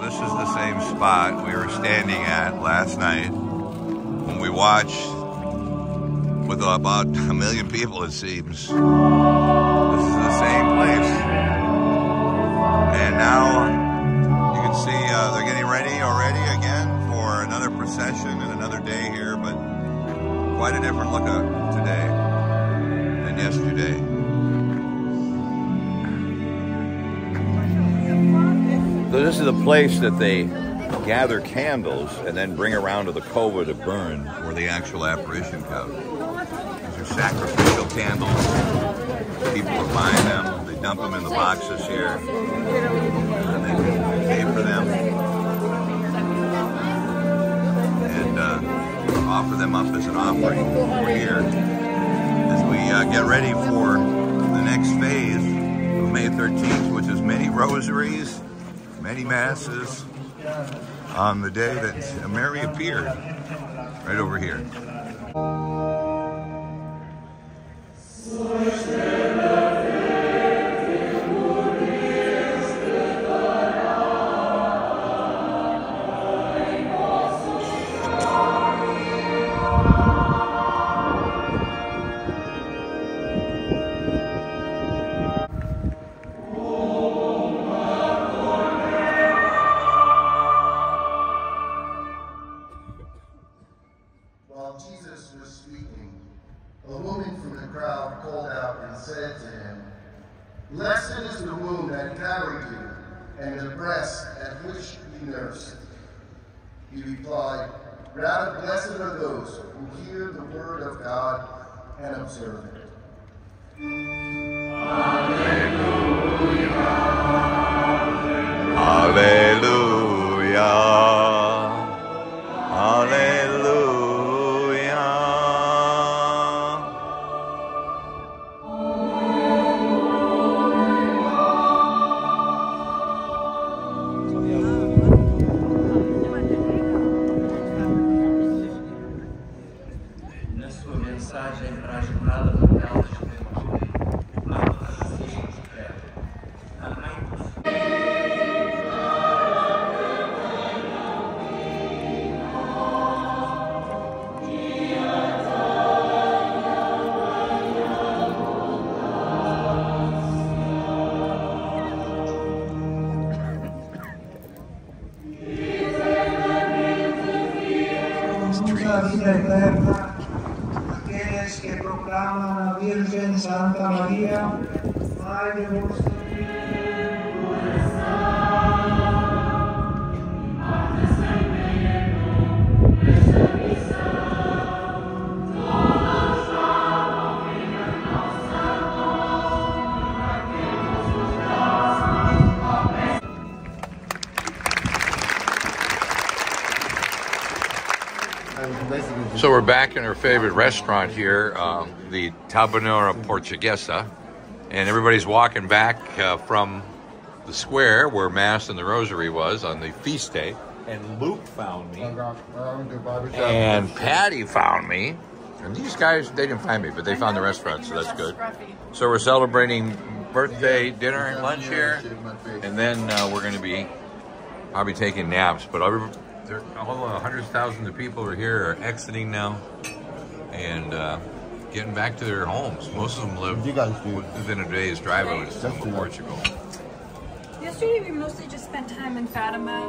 This is the same spot we were standing at last night when we watched with about a million people it seems. This is the same place. And now you can see uh, they're getting ready already again for another procession and another day here, but quite a different look today than yesterday. So this is the place that they gather candles and then bring around to the cova to burn where the actual apparition comes. These are sacrificial candles. People are buying them. They dump them in the boxes here. And they pay for them. And uh, offer them up as an offering over here as we uh, get ready for the next phase of May 13th, which is many rosaries many masses on the day that Mary appeared, right over here. While Jesus was speaking, a woman from the crowd called out and said to him, Blessed is the womb that carried you, and the breast at which you nursed. He replied, Rather blessed are those who hear the word of God and observe it. Hallelujah. Vida eterna aquellos que proclaman a Virgen Santa María, Madre nuestra. So we're back in our favorite restaurant here, um, the Tabanera Portuguesa, and everybody's walking back uh, from the square where Mass and the Rosary was on the feast day. And Luke found me, and Patty found me, and these guys they didn't find me, but they found the restaurant, so that's good. So we're celebrating birthday dinner and lunch here, and then uh, we're going to be probably taking naps. But every, there, all the hundreds of thousands of people who are here are exiting now and uh, getting back to their homes. Most of them live You guys do. within a day's drive of That's of. Portugal. Yesterday we mostly just spent time in Fatima.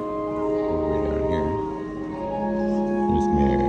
Way down here. There's Mary.